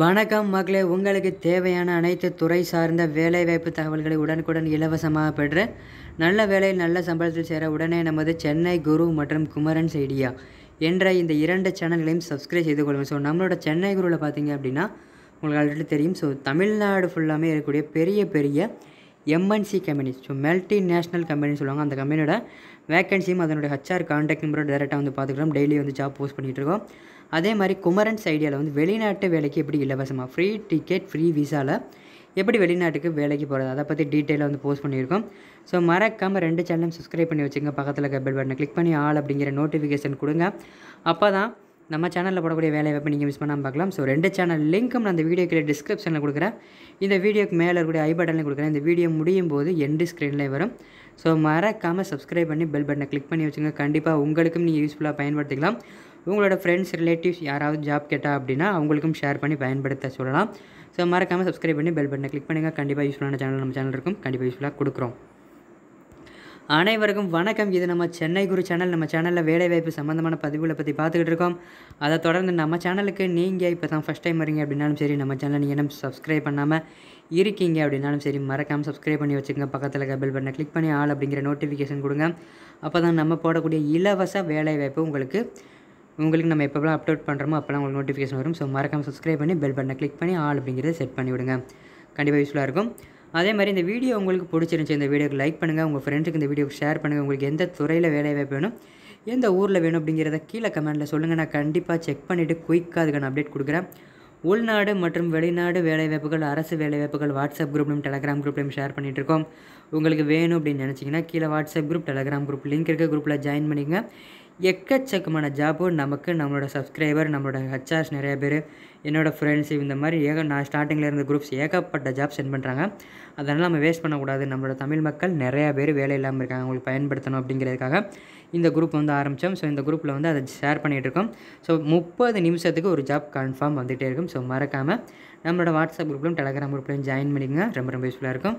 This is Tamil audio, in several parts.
வணக்கம் மக்களே. உங்களுக்கு தேவையான அனைத்து துறை சார்ந்த வேலைவாய்ப்பு தகவல்களை உடனுக்குடன் இலவசமாக பெற்று நல்ல வேலையில் நல்ல சம்பளத்தில் சேர உடனே நமது சென்னை குரு மற்றும் குமரன் செய்டியா என்ற இந்த இரண்டு சேனல்களையும் சப்ஸ்கிரைப் செய்து கொள்ளுங்கள் ஸோ நம்மளோட சென்னை குருவில் பார்த்தீங்க அப்படின்னா உங்களுக்கு ஆல்ரெடி தெரியும். ஸோ தமிழ்நாடு ஃபுல்லாமே இருக்கக்கூடிய பெரிய பெரிய MNC companies so multi national கம்பெனின்னு சொல்லுவாங்க. அந்த கம்பெனியோட வேக்கன்சியும் அதனுடைய ஹச்ஆர் கான்டாக்ட் நம்பரோட டேரெக்டாக வந்து பார்த்துக்கிறோம் டெய்லி வந்து ஜாப் போஸ்ட் பண்ணிகிட்டு இருக்கோம். அதே மாதிரி குமரன்ஸ் ஐடியாவில் வந்து வெளிநாட்டு வேலைக்கு எப்படி இலவசமாக ஃப்ரீ டிக்கெட் ஃப்ரீ விசாவில் எப்படி வெளிநாட்டுக்கு வேலைக்கு போகிறது அதை பற்றி டீட்டெயிலாக வந்து போஸ்ட் பண்ணியிருக்கோம். ஸோ மறக்காமல் ரெண்டு சேனலும் சப்ஸ்கிரைப் பண்ணி வச்சுங்க பக்கத்தில் பெல் பட்டனை கிளிக் பண்ணி ஆள் அப்படிங்கிற நோட்டிஃபிகேஷன் கொடுங்க. அப்போ தான் நம்ம சேனலில் போடக்கூடிய வேலையை வாய்ப்பை நீங்கள் மிஸ் பண்ணாமல் பார்க்கலாம். ஸோ ரெண்டு சேனல் லிங்க்கும் நான் அந்த வீடியோ கீழே டிஸ்கிரிப்ஷனில் கொடுக்குறேன். இந்த வீடியோக்கு மேலே இருக்கக்கூடிய ஐ பட்டனில் கொடுக்குறேன். இந்த வீடியோ முடியும் போது எண்டு ஸ்க்ரீனில் வரும். ஸோ மறக்காமல் சப்ஸ்கிரைப் பண்ணி பெல் பட்டனை கிளிக் பண்ணி வச்சுங்க கண்டிப்பாக உங்களுக்கும் நீங்கள் யூஸ்ஃபுல்லாக பயன்படுத்திக்கலாம். உங்களோட ஃப்ரெண்ட்ஸ் ரிலேட்டிவ்ஸ் யாராவது ஜாப் கேட்டால் அப்படின்னா அவங்களுக்கும் ஷேர் பண்ணி பயன்படுத்த சொல்லலாம். ஸோ மறக்காமல் சப்ஸ்கிரைப் பண்ணி பெல் பட்டனை கிளிக் பண்ணுங்கள் கண்டிப்பாக யூஸ்ஃபுல்லான சேனல் நம்ம சேனல் இருக்கும். கண்டிப்பாக யூஸ்ஃபுல்லாக கொடுக்குறோம். அனைவருக்கும் வணக்கம். இது நம்ம சென்னை குரு சேனல் நம்ம சேனலில் வேலைவாய்ப்பு சம்மந்தமான பதிவுகளை பற்றி பார்த்துக்கிட்டு இருக்கோம். அதை தொடர்ந்து நம்ம சேனலுக்கு நீங்கள் இப்போ தான் ஃபஸ்ட் டைம் வரீங்க அப்படின்னாலும் சரி நம்ம சேனலை நீங்கள் என்ன சப்ஸ்கிரைப் பண்ணாமல் இருக்கீங்க அப்படின்னாலும் சரி மறக்காமல் சப்ஸ்கிரைப் பண்ணி வச்சுக்கோங்க. பக்கத்தில் பெல் பட்டனை கிளிக் பண்ணி ஆள் அப்படிங்கிற நோட்டிஃபிகேஷன் கொடுங்க. அப்போ தான் நம்ம போடக்கூடிய இலவச வேலைவாய்ப்பு உங்களுக்கு உங்களுக்கு நம்ம எப்போலாம் அப்லோட் பண்ணுறோமோ அப்போலாம் உங்களுக்கு நோட்டிஃபிகேஷன் வரும். ஸோ மறக்காமல் சப்ஸ்கிரைப் பண்ணி பெல் பட்டனை கிளிக் பண்ணி ஆல் அப்படிங்கிறத செட் பண்ணி விடுங்க. கண்டிப்பாக யூஸ்ஃபுல்லாக இருக்கும். அதே மாதிரி இந்த வீடியோ உங்களுக்கு பிடிச்சிருந்துச்சி இந்த வீடியோக்கு லைக் பண்ணுங்கள் உங்கள் ஃப்ரெண்ட்ஸுக்கு இந்த வீடியோக்கு ஷேர் பண்ணுங்கள் உங்களுக்கு எந்த துறையில் வேலை வாய்ப்பு வேணும் எந்த ஊரில் வேணும் அப்படிங்கிறத கீழே கமெண்ட்டில் சொல்லுங்கள் நான் கண்டிப்பாக செக் பண்ணிவிட்டு குயிக்காக அதுக்கான அப்டேட் கொடுக்குறேன். உள்நாடு மற்றும் வெளிநாடு வேலைவாய்ப்புகள் அரசு வேலைவாய்ப்புகள் வாட்ஸ்அப் குரூப்லையும் டெலகிராம் குரூப்லையும் ஷேர் பண்ணிகிட்டு இருக்கோம். உங்களுக்கு வேணும் அப்படின்னு நினச்சிங்கன்னா கீழே WhatsApp group Telegram group link இருக்க குரூப்பில் ஜாயின் பண்ணிங்க எக்கச்சக்கமான ஜாப்பு நமக்கு நம்மளோட சப்ஸ்கிரைபர் நம்மளோட ஹச்ஆர்ஸ் நிறைய பேர் என்னோடய ஃப்ரெண்ட்ஸ் இந்த மாதிரி ஏக நான் ஸ்டார்டிங்கில் இருந்த குரூப்ஸ் ஏகப்பட்ட ஜாப் சென்ட் பண்ணுறாங்க அதனால் நம்ம வேஸ்ட் பண்ணக்கூடாது. நம்மளோட தமிழ் மக்கள் நிறையா பேர் வேலை இல்லாமல் இருக்காங்க. அவங்களுக்கு பயன்படுத்தணும் அப்படிங்கிறதுக்காக இந்த குரூப் வந்து ஆரம்பித்தோம் ஸோ இந்த குரூப்பில் வந்து அதை ஷேர் பண்ணிகிட்டு இருக்கோம். ஸோ முப்பது நிமிஷத்துக்கு ஒரு ஜாப் கன்ஃபார்ம் வந்துகிட்டே இருக்கும். ஸோ மறக்காமல் நம்மளோட வாட்ஸ்அப் குரூப்லையும் டெலகிராம் குரூப்லையும் ஜாயின் பண்ணிக்கங்க. ரொம்ப ரொம்ப யூஸ்ஃபுல்லாக இருக்கும்.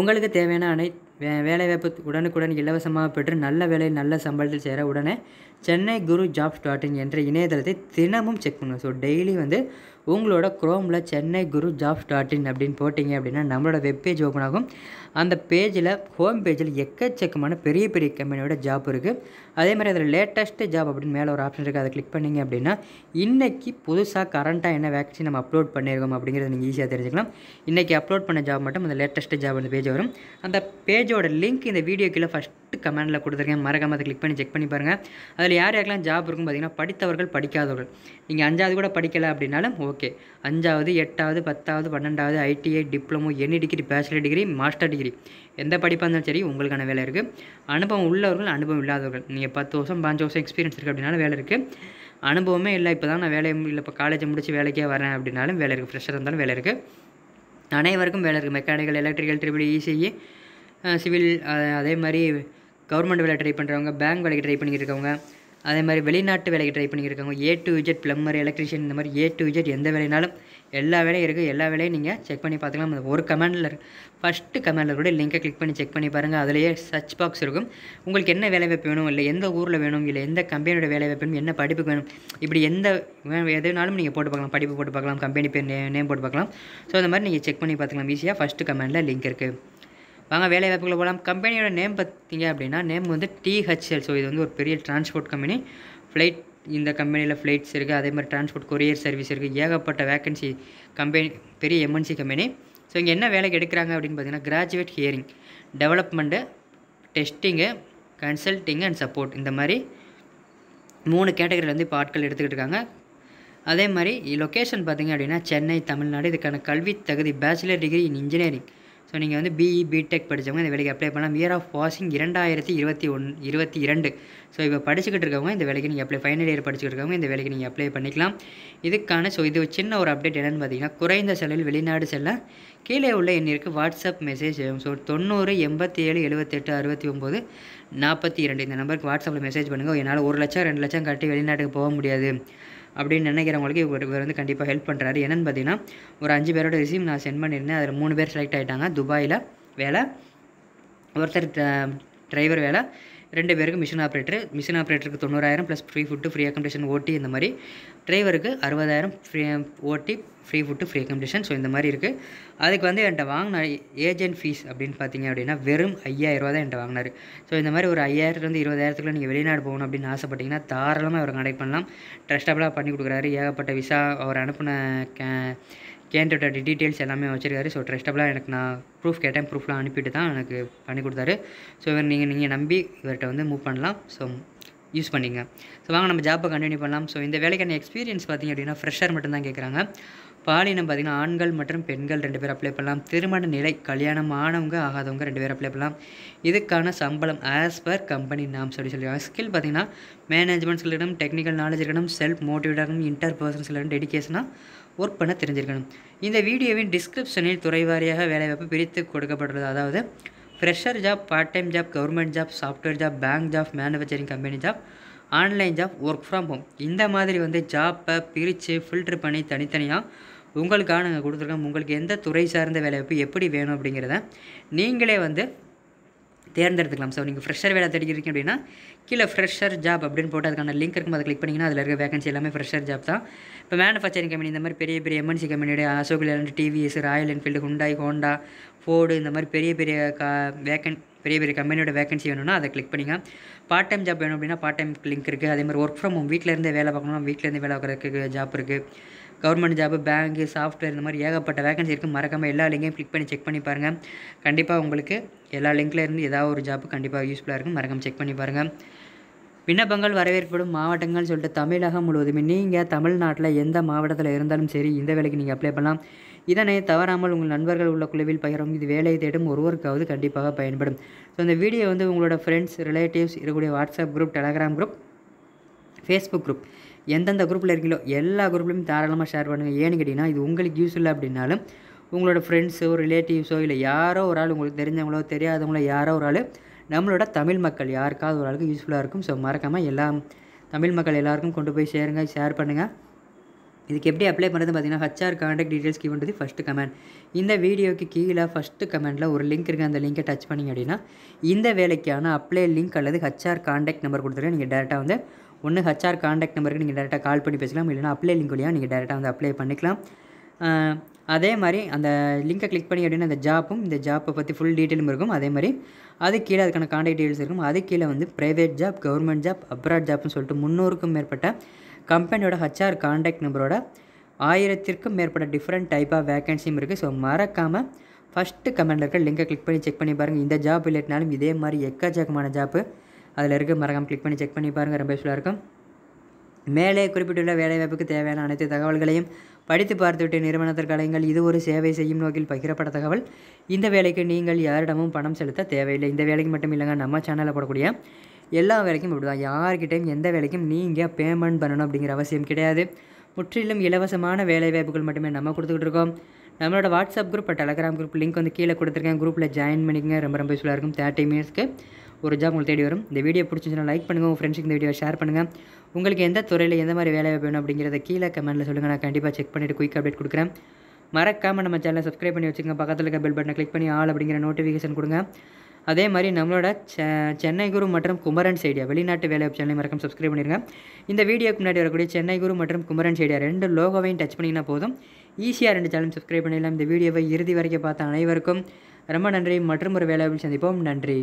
உங்களுக்கு தேவையான அனைத்து வே வேலைவாய்ப்பு உடனுக்குடன் இலவசமாக பெற்று நல்ல வேலையில் நல்ல சம்பளத்தில் சேர உடனே Chennai Guru jobs dot in என்ற இணையதளத்தை தினமும் செக் பண்ணுங்கள் ஸோ டெய்லி வந்து உங்களோட குரோமில் Chennai Guru jobs dot in அப்படின்னு போட்டிங்க அப்படின்னா நம்மளோட வெப்பேஜ் ஓப்பன் ஆகும். அந்த பேஜில் ஹோம் பேஜில் எக்கச்சக்கமான பெரிய பெரிய கம்பெனியோட ஜாப் இருக்குது அதே மாதிரி அதில் லேட்டஸ்ட்டு ஜாப் அப்படின்னு மேலே ஒரு ஆப்ஷன் இருக்குது அதை கிளிக் பண்ணிங்க அப்படின்னா இன்றைக்கி புதுசாக கரண்ட்டாக என்ன வேக்சின் நம்ம அப்லோட் பண்ணியிருக்கோம் அப்படிங்கிறத நீங்கள் ஈஸியாக தெரிஞ்சுக்கலாம். இன்றைக்கி அப்லோட் பண்ண ஜாப் மட்டும் அந்த லேட்டஸ்ட்டு ஜாப் அந்த பேஜ் வரும். அந்த பேஜோட லிங்க் இந்த வீடியோ கீழே ஃபஸ்ட் கமெண்டில் கொடுத்துருக்கேன். மறக்காம அதை கிளிக் பண்ணி செக் பண்ணி பாருங்கள் அதில் யார் யாருக்கெல்லாம் ஜாப் இருக்கும் பார்த்தீங்கன்னா படித்தவர்கள் படிக்காதவர்கள். நீங்கள் அஞ்சாவது கூட படிக்கலை அப்படின்னாலும் ஓகே அஞ்சாவது எட்டாவது பத்தாவது பன்னெண்டாவது ITI diploma any degree bachelor degree master degree எந்த படிப்பாக இருந்தாலும் சரி உங்களுக்கான வேலை இருக்குது அனுபவம் உள்ளவர்கள் அனுபவம் இல்லாதவர்கள். நீங்கள் பத்து வருஷம் பாஞ்சு வருஷம் எக்ஸ்பீரியன்ஸ் இருக்குது அப்படின்னாலும் வேலை இருக்குது அனுபவமே இல்லை இப்போ தான் நான் வேலையை இல்லை இப்போ காலேஜை முடிச்சு வேலைக்கே வரேன் அப்படின்னாலும் வேலை இருக்குது ஃப்ரெஷ்ஷாக இருந்தாலும் வேலை இருக்குது அனைவருக்கும் வேலை இருக்குது mechanical electrical triple ECE civil அதே மாதிரி கவர்மெண்ட் வேலை ட்ரை பண்ணுறவங்க பேங்க் வேலைக்கு ட்ரை பண்ணிக்கிட்டு இருக்கவங்க அதே மாதிரி வெளிநாட்டு வேலைக்கு ட்ரை பண்ணிக்கிட்டு இருக்கவங்க ஏ டு விஜெட் ப்ளம்பர் எலக்ட்ரிஷியன் இந்த மாதிரி ஏ டு விஜெட் எந்த வேலைனாலும் எல்லா வேலையும் இருக்குது எல்லா வேலையும் நீங்கள் செக் பண்ணி பார்த்துக்கலாம். அந்த ஒரு கமெண்டில் ஃபஸ்ட்டு கமெண்டில் கூட லிங்கை கிளிக் பண்ணி செக் பண்ணி பாருங்கள் அதிலேயே சர்ச் பாக்ஸ் இருக்கும். உங்களுக்கு என்ன வேலை வாய்ப்பு வேணும்? இல்லை எந்த ஊரில் வேணும்? இல்லை எந்த கம்பெனியோட வேலை வாய்ப்பு வேணும்? என்ன படிப்புக்கு வேணும்? இப்படி எந்த எதுனாலும் நீங்கள் போட்டு பார்க்கலாம். படிப்பு போட்டு பார்க்கலாம். கம்பெனி பேர் நே நேம் போட்டு பார்க்கலாம். ஸோ அந்த மாதிரி நீங்கள் செக் பண்ணி பார்த்துக்கலாம். ஈஸியாக ஃபஸ்ட்டு கமெண்டில் லிங்க் இருக்குது வாங்க வேலை வாய்ப்புகளை போகலாம். கம்பெனியோட நேம் பார்த்தீங்க அப்படின்னா நேம் வந்து டிஹெச்எல் ஸோ இது வந்து ஒரு பெரிய டிரான்ஸ்போர்ட் கம்பெனி ஃப்ளைட் இந்த கம்பெனியில் ஃப்ளைட்ஸ் இருக்குது அதே மாதிரி டிரான்ஸ்போர்ட் கொரியர் சர்வீஸ் இருக்குது ஏகப்பட்ட வேக்கன்சி கம்பெனி பெரிய எம்என்சி கம்பெனி ஸோ இங்கே என்ன வேலைக்கு எடுக்கிறாங்க அப்படின்னு பார்த்தீங்கன்னா graduate hiring development testing consulting and support இந்த மாதிரி மூணு கேட்டகரியில் வந்து இப்போ ஆட்கள் எடுத்துக்கிட்டு இருக்காங்க. அதே மாதிரி லொக்கேஷன் பார்த்திங்க அப்படின்னா சென்னை தமிழ்நாடு. இதுக்கான கல்வி தகுதி bachelor degree in engineering so நீங்கள் வந்து பிஇ பிடெக் படித்தவங்க இந்த வேலைக்கு அப்ளை பண்ணலாம். இயர் ஆஃப் பாசிங் இரண்டாயிரத்தி இருபத்தி ஒன் இருபத்தி இரண்டு. ஸோ இப்போ படிச்சுக்கிட்டு இருக்கவங்க இந்த வேலைக்கு நீங்கள் அப்ளை ஃபைனல் இயர் படிச்சுக்கிட்டு இருக்கவங்க இந்த வேலைக்கு நீங்கள் அப்ளை பண்ணிக்கலாம். இதுக்கான ஸோ இது சின்ன ஒரு அப்டேட் என்னென்னு பார்த்தீங்கன்னா குறைந்த செலவில் வெளிநாடு செல்ல கீழே உள்ள எண்ணிற்கு வாட்ஸ்அப் மெசேஜ் ஸோ தொண்ணூறு எண்பத்தி ஏழு எழுபத்தெட்டு அறுபத்தி ஒம்பது நாற்பத்தி இரண்டு. இந்த நம்பருக்கு வாட்ஸ்அப்பில் மெசேஜ் பண்ணுங்கள் என்னால் ஒரு லட்சம் ரெண்டு லட்சம் கட்டி வெளிநாட்டுக்கு போக முடியாது. அப்படின்னு நினைக்கிறவங்களுக்கு இவர் இவர் வந்து கண்டிப்பாக ஹெல்ப் பண்ணுறாரு என்னென்னு பார்த்தீங்கன்னா ஒரு அஞ்சு பேரோட ரிசீவ் நான் சென்ட் பண்ணியிருந்தேன் அதில் மூணு பேர் செலக்ட் ஆகிட்டாங்க துபாயில் வேலை ஒருத்தர் டிரைவர் வேலை ரெண்டு பேருக்கு மிஷின் ஆப்ரேட்டர். மிஷின் ஆப்ரேட்டருக்கு தொண்ணூறாயிரம் plus free food free accommodation OT இந்த மாதிரி. டிரைவருக்கு அறுபதாயிரம் free OT free food free accommodation so இந்த மாதிரி இருக்குது அதுக்கு வந்து என்கிட்ட வாங்கின ஏஜென்ட் ஃபீஸ் அப்படின்னு பார்த்தீங்க அப்படின்னா வெறும் ஐயாயிரரூவா தான் என்கிட்ட வாங்கினார். ஸோ இந்த மாதிரி ஒரு ஐயாயிரத்துலேருந்து இருபதாயிரத்துக்குள்ள நீங்கள் வெளிநாடு போகணும் அப்படின்னு ஆசைப்பட்டீங்கன்னா தாராளமாக அவரை கனெக்ட் பண்ணலாம். ட்ரஸ்டபுளாக பண்ணி கொடுக்குறாரு. ஏகப்பட்ட விசா அவர் அனுப்பின கே கேண்டோட டீட்டெயில்ஸ் எல்லாமே வச்சுருக்காரு. ஸோ ட்ரஸ்டபுளாக எனக்கு நான் ப்ரூஃப் கேட்டேன். ப்ரூஃப்லாம் அனுப்பிட்டு தான் எனக்கு பண்ணி கொடுத்தாரு. ஸோ இவர் நீங்கள் நீங்கள் நம்பி இவர்கிட்ட வந்து மூவ் பண்ணலாம். ஸோ யூஸ் பண்ணிங்க. ஸோ வாங்க நம்ம ஜாப்பை கண்டினியூ பண்ணலாம். ஸோ இந்த வேலைக்கான எக்ஸ்பீரியன்ஸ் பார்த்தீங்க அப்படின்னா ஃப்ரெஷர் மட்டும்தான் கேட்குறாங்க பாலினம் பார்த்திங்கன்னா ஆண்கள் மற்றும் பெண்கள் ரெண்டு பேர் அப்ளை பண்ணலாம். திருமண நிலை கல்யாணம் ஆனவங்க ஆகாதவங்க ரெண்டு பேர் அப்ளை பண்ணலாம். இதுக்கான சம்பளம் ஆஸ் பர் கம்பெனி நாம் சொல்லி சொல்லியிருக்காங்க ஸ்கில் பார்த்திங்கன்னா மேனேஜ்மெண்ட் ஸ்கில் இருக்கணும் டெக்னிக்கல் நாலேஜ் இருக்கணும் செல்ஃப் மோட்டிவேட் இருக்கணும் இன்டர் பர்சன்ஸ் இருக்கணும் டெடிக்கேஷனாக ஒர்க் பண்ண தெரிஞ்சிருக்கணும். இந்த வீடியோவின் டிஸ்கிரிப்ஷனில் துறை வாரியாக வேலைவாய்ப்பு பிரித்து கொடுக்கப்பட்டுள்ளது அதாவது fresher job part time job government job software job bank job manufacturing company job online job work from home இந்த மாதிரி வந்து ஜாப்பை பிரித்து ஃபில்ட்ரு பண்ணி தனித்தனியாக உங்களுக்காக நாங்கள் கொடுத்துருக்கோம். உங்களுக்கு எந்த துறை சார்ந்த வேலைவாய்ப்பு எப்படி வேணும் அப்படிங்கிறத நீங்களே வந்து தேர்ந்தெடுத்துக்கலாம். ஸோ நீங்கள் ஃப்ரெஷர் வேலை தேடிக்கிறீங்க அப்படின்னா கீழே ஃப்ரெஷர் ஜாப் அப்படின்னு போட்டு அதுக்கான லிங்க் இருக்கும். அதை கிளிக் பண்ணிங்கன்னா அதில் இருக்க வேகன்சி எல்லாமே ஃப்ரெஷர் ஜாப் தான். இப்போ மேனுஃபேக்சரிங் கம்பெனி இந்த மாதிரி பெரிய பெரிய எம்என்சி கம்பெனியுடைய Ashok Leyland TVS Royal Enfield Hyundai Honda Ford இந்த மாதிரி பெரிய பெரிய கா வேக்கன் பெரிய பெரிய கம்பெனியோட வேகன்சி வேணும்னா அதை கிளிக் பண்ணிங்க. பார்ட் டைம் ஜாப் வேணும் அப்படின்னா பார்ட் டைம் லிங்க் இருக்குது அதே மாதிரி ஒர்க் ஃப்ரம் ஹோம் வீட்டிலேருந்தே வேலை பார்க்கணும்னா வீட்டிலேருந்து வேலை பார்க்குறதுக்கு ஜாப் இருக்குது கவர்மெண்ட் ஜாப்பு பேங்க்கு சாஃப்ட்வேர் இந்த மாதிரி ஏகப்பட்ட வேகன்சி இருக்குது மறக்காமல் எல்லா லிங்கையும் கிளிக் பண்ணி செக் பண்ணி பாருங்கள் கண்டிப்பாக உங்களுக்கு எல்லா லிங்க்லேருந்து ஏதாவது ஒரு ஜாப்பு கண்டிப்பாக யூஸ்ஃபுல்லாக இருக்கும். மறக்காமல் செக் பண்ணி பாருங்கள் விண்ணப்பங்கள் வரவேற்படும் மாவட்டங்கள்னு சொல்லிட்டு தமிழகம் முழுவதுமே நீங்கள் தமிழ்நாட்டில் எந்த மாவட்டத்தில் இருந்தாலும் சரி இந்த வேலைக்கு நீங்கள் அப்ளை பண்ணலாம். இதனை தவறாமல் உங்கள் நண்பர்கள் உள்ள குழுவில் பகிரும் இது வேலையை தேடும் ஒருவருக்காவது கண்டிப்பாக பயன்படும். ஸோ இந்த வீடியோ வந்து உங்களோட ஃப்ரெண்ட்ஸ் ரிலேட்டிவ்ஸ் இருக்கக்கூடிய WhatsApp group Telegram group Facebook group எந்தெந்த குரூப்பில் இருக்கீங்களோ எல்லா குரூப்லையும் தாராளமாக ஷேர் பண்ணுங்கள் ஏன்னு கேட்டிங்கன்னா இது உங்களுக்கு யூஸ் இல்லை அப்படின்னாலும் உங்களோட ஃப்ரெண்ட்ஸோ ரிலேட்டிவ்ஸோ இல்லை யாரோ ஒரு ஆள் உங்களுக்கு தெரிஞ்சவங்களோ தெரியாதவங்களோ யாரோ ஒரு ஆள் நம்மளோட தமிழ் மக்கள் யாருக்காவது ஒரு ஆளுக்கு யூஸ்ஃபுல்லாக இருக்கும். ஸோ மறக்காமல் எல்லா தமிழ் மக்கள் எல்லாருக்கும் கொண்டு போய் சேருங்க ஷேர் பண்ணுங்கள் இதுக்கு எப்படி அப்ளை பண்ணுறது பார்த்தீங்கன்னா ஹச்ஆர் காண்டாக்ட் டீட்டெயில்ஸ் கீ பண்ணுறது ஃபஸ்ட்டு கமெண்ட் இந்த வீடியோக்கு கீழே ஃபஸ்ட்டு கமெண்ட்டில் ஒரு லிங்க் இருக்குது அந்த லிங்கை டச் பண்ணிங்க அப்படின்னா இந்த வேலைக்கான அப்ளை லிங்க் அல்லது ஹச்ஆர் காண்டாக்ட் நம்பர் கொடுத்துட்டு நீங்கள் டேரெக்டாக வந்து ஒன்று ஹச்ஆர் காண்டாக்ட் நம்பருக்கு நீங்கள் டேரெக்டாக கால் பண்ணி பேசலாம் இல்லைனா அப்ளை லிங்க் வழியாக நீங்கள் டேரெக்டாக வந்து அப்ளை பண்ணிக்கலாம். அதே மாதிரி அந்த லிங்கை கிளிக் பண்ணி அப்படின்னா அந்த ஜாப்பும் இந்த ஜாப்பை பற்றி ஃபுல் டீட்டெயிலும் இருக்கும். அதே மாதிரி அது கீழே அதுக்கான காண்டாக்ட் டீட்டெயில்ஸ் இருக்கும். அது கீழே வந்து private job government job abroad ஜாப்னு சொல்லிட்டு முந்நூறுக்கும் மேற்பட்ட கம்பெனியோட ஹச்ஆர் காண்டாக்ட் நம்பரோட ஆயிரத்திற்கும் மேற்பட்ட டிஃப்ரெண்ட் டைப் ஆஃப் வேகன்சியும் இருக்குது ஸோ மறக்காமல் ஃபஸ்ட்டு கமெண்ட் இருக்க லிங்கை கிளிக் பண்ணி செக் பண்ணி பாருங்கள் இந்த ஜாப் இல்லைனாலும் இதே மாதிரி எக்கச்சக்கமான ஜாப்பு அதில் இருக்க. மறக்காமல் கிளிக் பண்ணி செக் பண்ணி பாருங்கள் ரொம்ப யூஸ்ஃபுல்லாக இருக்கும். மேலே குறிப்பிட்டுள்ள வேலைவாய்ப்புக்கு தேவையான அனைத்து தகவல்களையும் படித்து பார்த்துவிட்டு நிறுவனத்திற்கு இது ஒரு சேவை செய்யும் நோக்கில் பகிரப்பட்ட தகவல். இந்த வேலைக்கு நீங்கள் யாரிடமும் பணம் செலுத்த தேவையில்லை. இந்த வேலைக்கு மட்டும் இல்லைங்க. நம்ம சேனலில் போடக்கூடிய எல்லா வேலைக்கும் இப்படி தான் யார்கிட்டையும் எந்த வேலைக்கும் நீங்கள் பேமெண்ட் பண்ணணும் அப்படிங்கிற அவசியம் கிடையாது. முற்றிலும் இலவசமான வேலைவாய்ப்புகள் மட்டுமே நம்ம கொடுத்துக்கிட்டு இருக்கோம். நம்மளோட WhatsApp group Telegram group link வந்து கீழே கொடுத்துருக்கேன். குரூப்பில் ஜாயின் பண்ணிக்கங்க. ரொம்ப ரொம்ப யூஸ்ஃபுல்லாக இருக்கும். தேர்ட்டி மினிட்ஸ்க்கு ஒரு ஜாப் உங்களுக்கு தேடி வரும். இந்த வீடியோ பிடிச்சிருந்துச்சுன்னா லைக் பண்ணுங்கள் உங்கள் ஃப்ரெண்ட்ஸுக்கு இந்த வீடியோ ஷேர் பண்ணுங்கள் உங்களுக்கு எந்த துறையில் எந்த மாதிரி வேலை வேணும் அப்படிங்கிறத கீழே கமெண்ட்டில் சொல்லுங்கள் நான் கண்டிப்பாக செக் பண்ணிவிட்டு குயிக் அப்டேட் கொடுக்குறேன். மறக்காமல் நம்ம சேனலை சப்ஸ்கிரைப் பண்ணி வச்சுக்கோங்க. பக்கத்தில் இருக்க பெல் பட்டனை கிளிக் பண்ணி ஆள் அப்படிங்கிற நோட்டிஃபிகேஷன் கொடுங்க. அதே மாதிரி நம்மளோட செ சென்னை குரு மற்றும் குமரன் சைடியா வெளிநாட்டு வேலை சேனலை மறக்காம சப்ஸ்கிரைப் பண்ணிடுங்க இந்த வீடியோக்கு முன்னாடி வரக்கூடிய சென்னை குரு மற்றும் குமரன் சைடியா ரெண்டு லோகோவையும் டச் பண்ணிங்கன்னா போதும். ஈஸியாக ரெண்டு சேனலும் சப்ஸ்கிரைப் பண்ணிடலாம். இந்த வீடியோவை இறுதி வரைக்கும் பார்த்த அனைவருக்கும் ரொம்ப நன்றி. மற்றும் ஒரு வேலை சந்திப்போம். நன்றி.